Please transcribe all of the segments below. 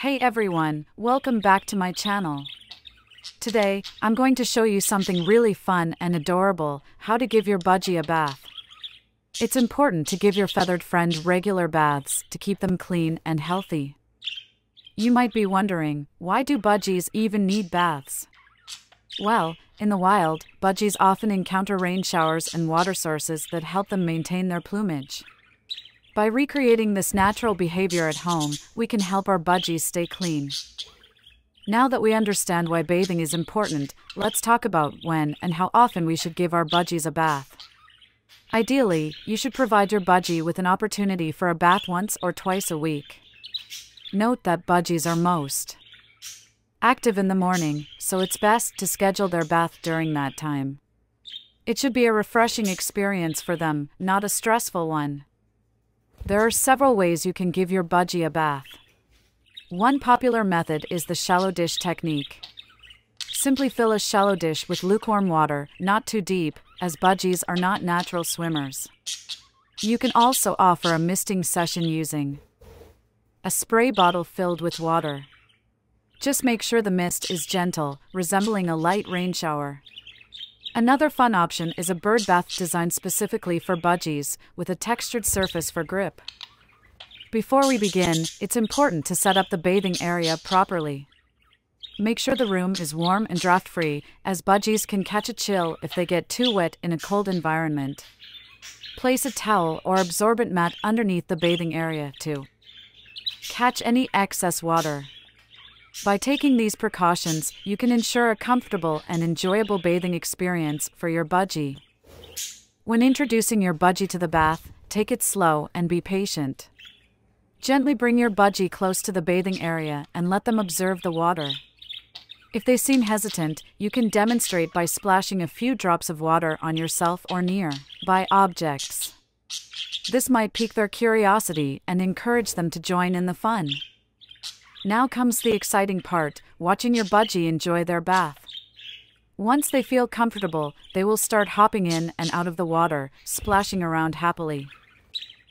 Hey everyone, welcome back to my channel. Today, I'm going to show you something really fun and adorable, how to give your budgie a bath. It's important to give your feathered friend regular baths to keep them clean and healthy. You might be wondering, why do budgies even need baths? Well, in the wild, budgies often encounter rain showers and water sources that help them maintain their plumage. By recreating this natural behavior at home, we can help our budgies stay clean. Now that we understand why bathing is important, let's talk about when and how often we should give our budgies a bath. Ideally, you should provide your budgie with an opportunity for a bath once or twice a week. Note that budgies are most active in the morning, so it's best to schedule their bath during that time. It should be a refreshing experience for them, not a stressful one. There are several ways you can give your budgie a bath. One popular method is the shallow dish technique. Simply fill a shallow dish with lukewarm water, not too deep, as budgies are not natural swimmers. You can also offer a misting session using a spray bottle filled with water. Just make sure the mist is gentle, resembling a light rain shower. Another fun option is a bird bath designed specifically for budgies, with a textured surface for grip. Before we begin, it's important to set up the bathing area properly. Make sure the room is warm and draft free, as budgies can catch a chill if they get too wet in a cold environment. Place a towel or absorbent mat underneath the bathing area to catch any excess water. By taking these precautions, you can ensure a comfortable and enjoyable bathing experience for your budgie. When introducing your budgie to the bath, take it slow and be patient. Gently bring your budgie close to the bathing area and let them observe the water. If they seem hesitant, you can demonstrate by splashing a few drops of water on yourself or near by objects. This might pique their curiosity and encourage them to join in the fun. Now comes the exciting part watching your budgie enjoy their bath. Once they feel comfortable, they will start hopping in and out of the water, splashing around happily.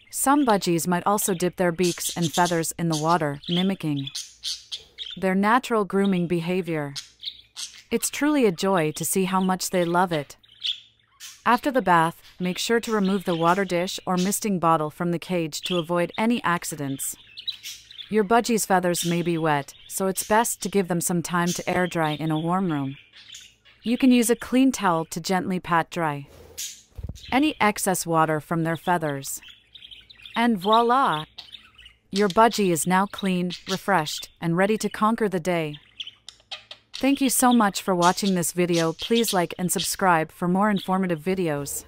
Some budgies might also dip their beaks and feathers in the water, mimicking their natural grooming behavior. It's truly a joy to see how much they love it. After the bath, make sure to remove the water dish or misting bottle from the cage to avoid any accidents. Your budgie's feathers may be wet, so it's best to give them some time to air dry in a warm room. You can use a clean towel to gently pat dry any excess water from their feathers. And voila! Your budgie is now clean, refreshed, and ready to conquer the day. Thank you so much for watching this video. Please like and subscribe for more informative videos.